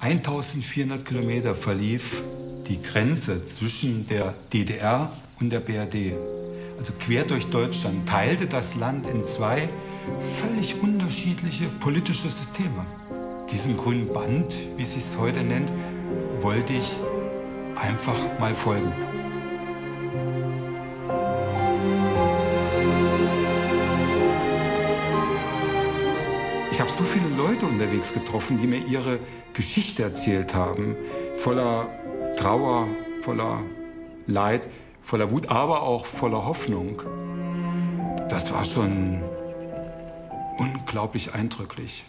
1400 Kilometer verlief die Grenze zwischen der DDR und der BRD. Also quer durch Deutschland teilte das Land in zwei völlig unterschiedliche politische Systeme. Diesem grünen Band, wie sich es heute nennt, wollte ich einfach mal folgen. Ich habe so viele Leute unterwegs getroffen, die mir ihre Geschichte erzählt haben, voller Trauer, voller Leid, voller Wut, aber auch voller Hoffnung. Das war schon unglaublich eindrücklich.